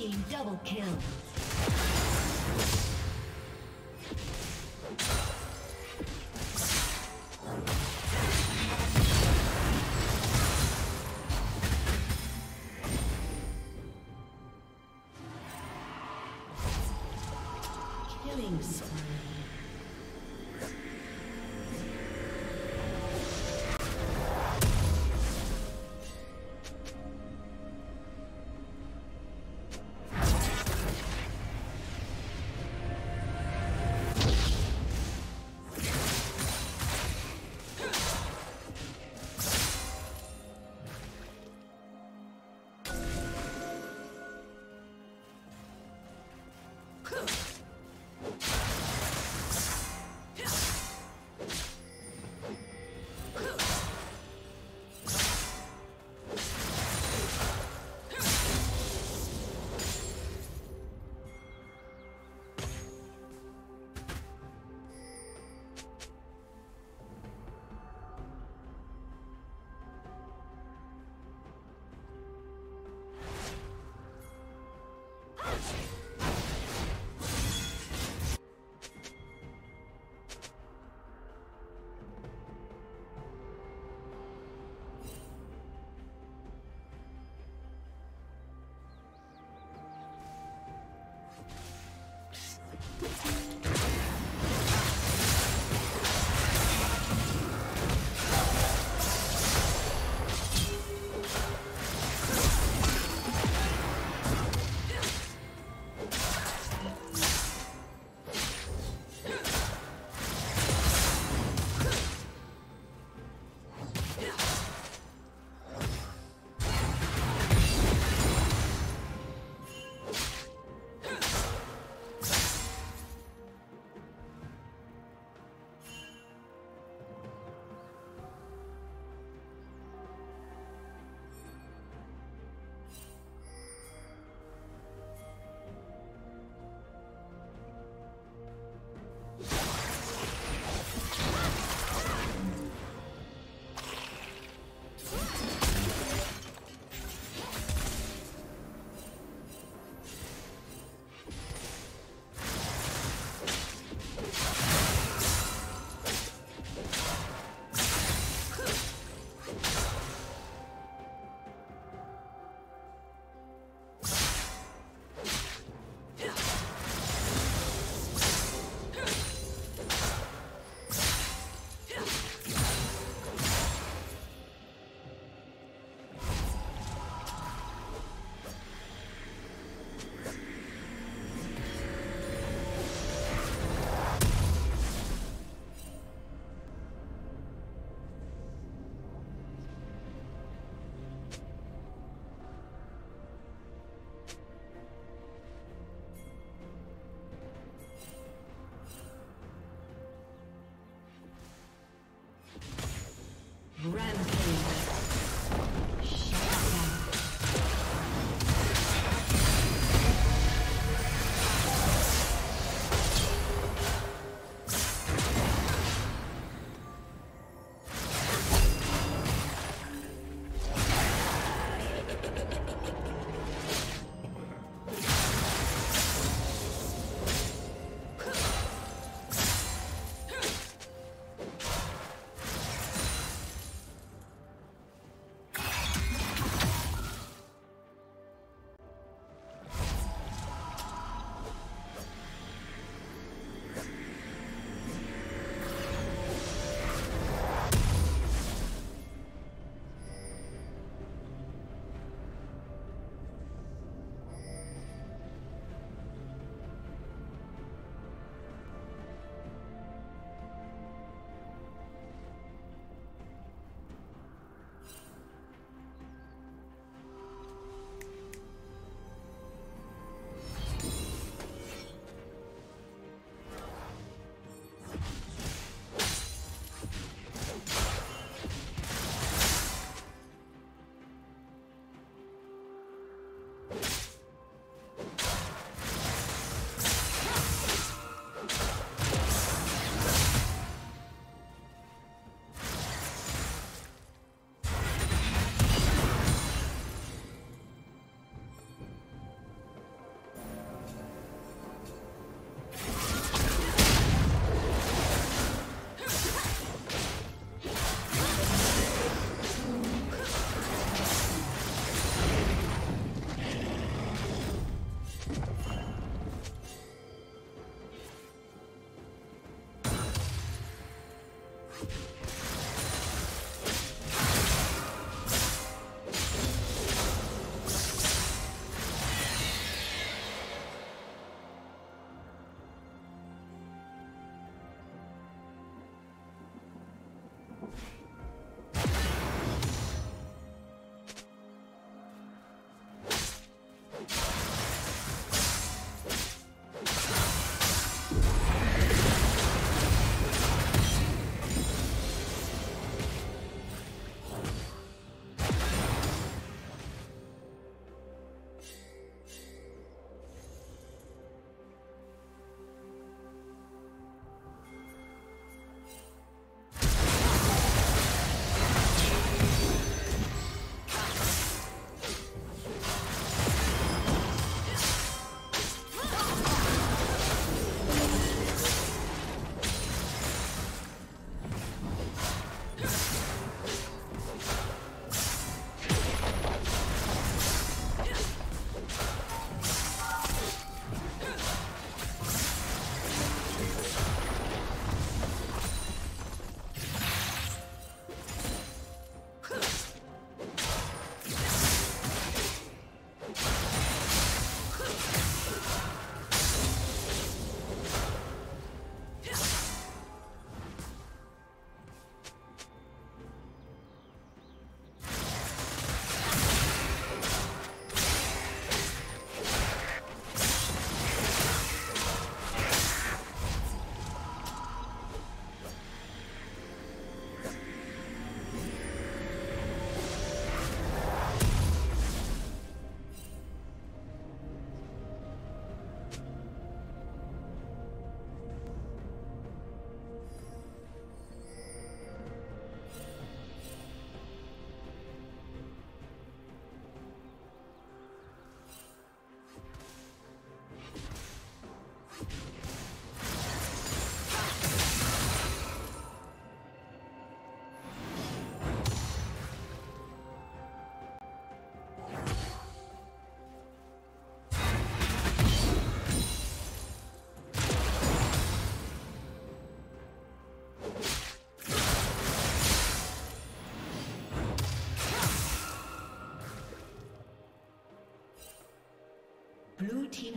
Team double kill. Cool. you.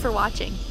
For watching.